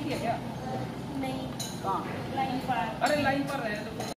है क्या? नहीं। कहाँ? लाइन पर। अरे लाइन पर रहे तो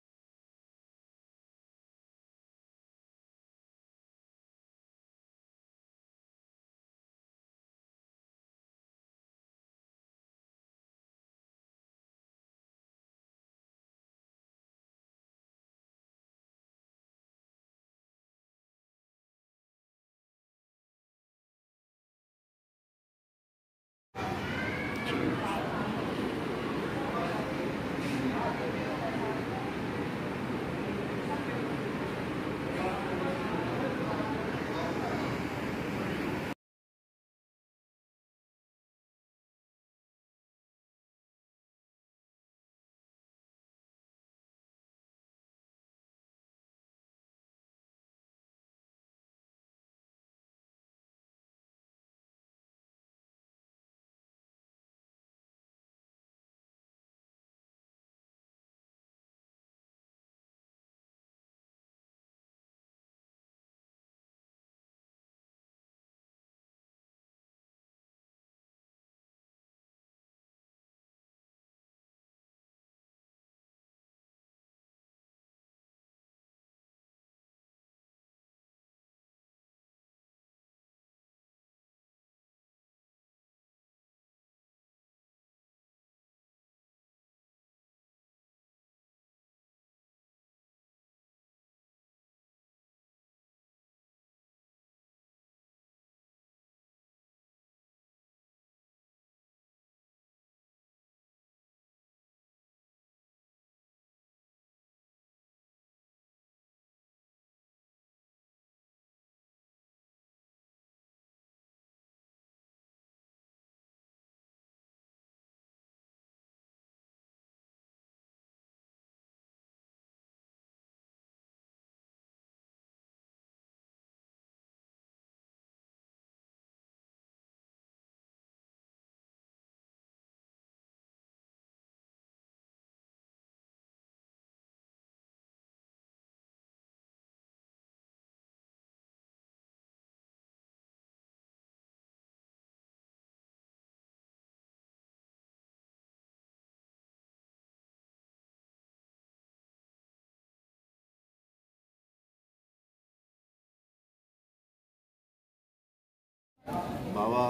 Baba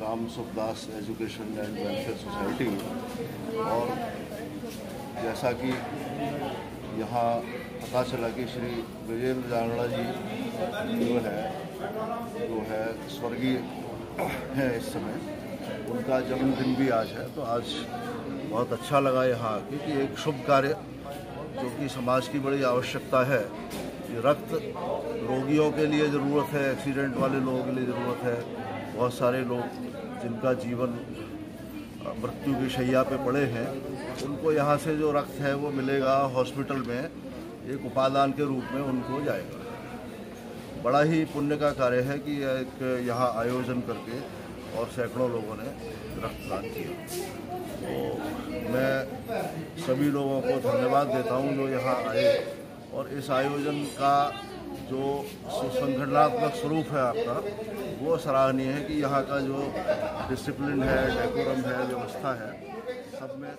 Ram Sukhdas education and welfare society और जैसा कि यहाँ पता चला कि श्री विजेंद्र जांगड़ा जी जो है जो है स्वर्गीय है इस समय, उनका जन्मदिन भी आज है। तो आज बहुत अच्छा लगा यहाँ क्योंकि एक शुभ कार्य जो कि समाज की बड़ी आवश्यकता है। रक्त रोगियों के लिए ज़रूरत है, एक्सीडेंट वाले लोगों के लिए ज़रूरत है। बहुत सारे लोग जिनका जीवन मृत्यु की शैया पे पड़े हैं, उनको यहाँ से जो रक्त है वो मिलेगा हॉस्पिटल में, एक उपादान के रूप में उनको जाएगा। बड़ा ही पुण्य का कार्य है कि एक यहाँ आयोजन करके और सैकड़ों लोगों ने रक्तदान किया। तो मैं सभी लोगों को धन्यवाद देता हूँ जो यहाँ आए और इस आयोजन का जो संगठनात्मक स्वरूप है आपका, वो सराहनीय है कि यहाँ का जो डिसिप्लिन है डेकोरम है, व्यवस्था है, सब में